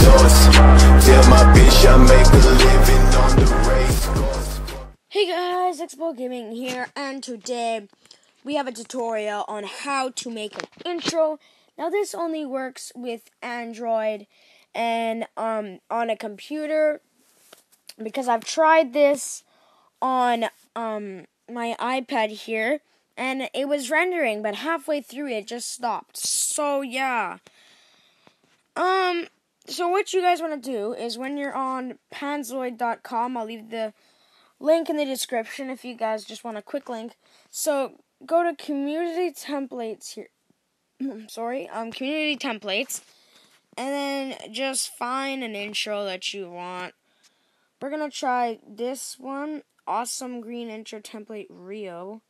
Tell my bitch I make a living on the race course. Hey guys, Explode Gaming here, and today we have a tutorial on how to make an intro. Now this only works with Android and um, on a computer because I've tried this on um, my iPad here and it was rendering, but halfway through it just stopped. So yeah. Um, so what you guys want to do is when you're on panzoid.com, I'll leave the link in the description if you guys just want a quick link. So go to community templates here. I'm Sorry, um, community templates, and then just find an intro that you want. We're gonna try this one, awesome green intro template Rio.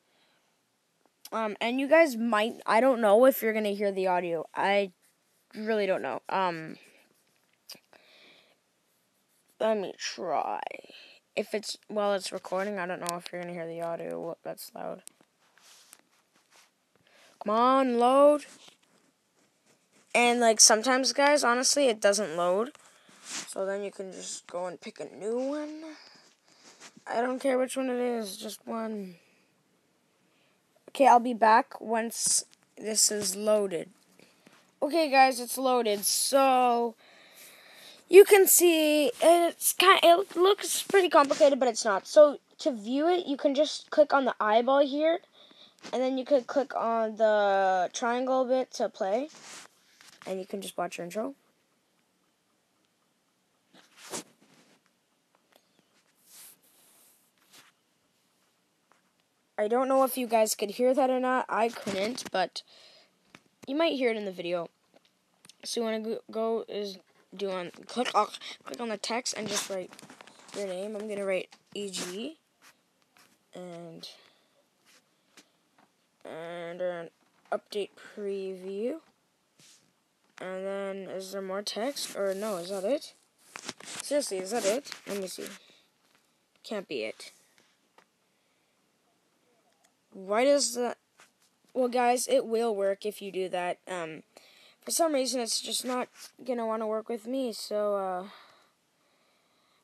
Um, and you guys might, I don't know if you're gonna hear the audio. I really don't know. Um, let me try. If it's while it's recording, I don't know if you're gonna hear the audio. That's loud. Come on, load. And like sometimes, guys, honestly, it doesn't load. So then you can just go and pick a new one. I don't care which one it is, just one. Okay, I'll be back once this is loaded. Okay, guys, it's loaded. So you can see it's kind. Of, it looks pretty complicated, but it's not. So to view it, you can just click on the eyeball here, and then you could click on the triangle bit to play, and you can just watch your intro. I don't know if you guys could hear that or not. I couldn't, but you might hear it in the video. So you want to go, is do on click uh, click on the text and just write your name. I'm gonna write EG and and an update preview. And then is there more text or no? Is that it? Seriously, is that it? Let me see. Can't be it. Why does that? Well, guys, it will work if you do that. Um, for some reason, it's just not gonna want to work with me. So, uh,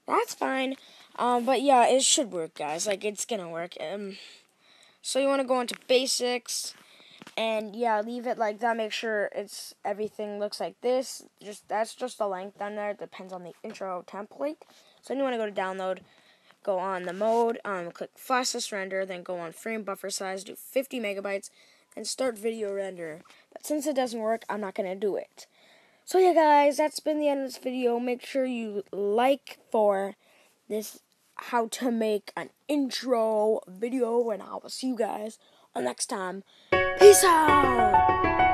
that's fine. Um, but yeah, it should work, guys. Like, it's gonna work. Um, so you want to go into basics, and yeah, leave it like that. Make sure it's everything looks like this. Just that's just the length down there. It depends on the intro template. So you want to go to download go on the mode, um, click fastest render, then go on frame buffer size, do 50 megabytes, and start video render. But since it doesn't work, I'm not going to do it. So yeah guys, that's been the end of this video. Make sure you like for this how to make an intro video, and I will see you guys on next time. Peace out!